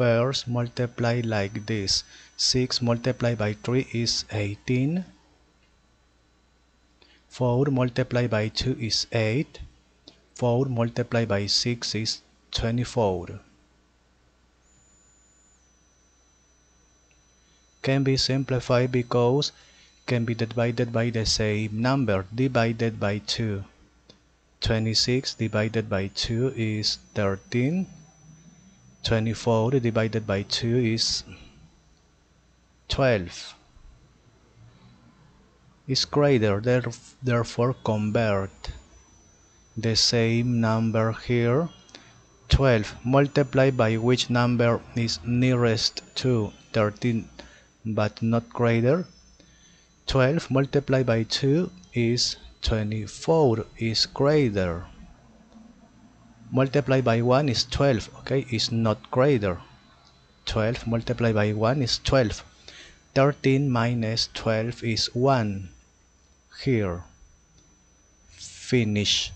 first multiply like this. 6 multiplied by 3 is 18 4 multiplied by 2 is 8 4 multiplied by 6 is 24 can be simplified because can be divided by the same number. Divided by 2 26 divided by 2 is 13 24 divided by 2 is 12 is greater therefore convert the same number here 12 multiplied by which number is nearest to 13 but not greater. 12 multiplied by 2 is 24 is greater multiplied by 1 is 12 okay? Is not greater. 12 multiplied by 1 is 12 13 minus 12 is 1 here finish